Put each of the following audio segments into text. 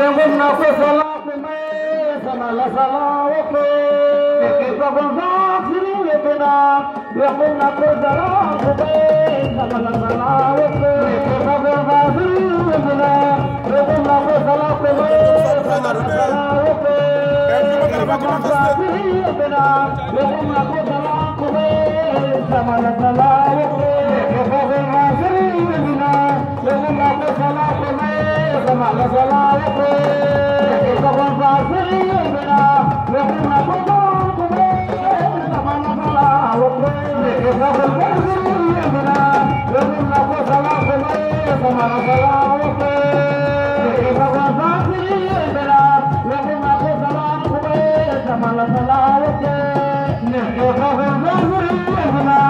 Vemos na sala primeira, sana la sala ope. Que bagunça se lhe pena. Vemos na sala primeira, sana la sala ope. Que bagunça se lhe pena. Vemos na sala primeira, sana la sala ope. Que bagunça se lhe pena. Vemos na sala primeira, sana la sala ope. Sama la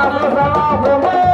i Namo Namo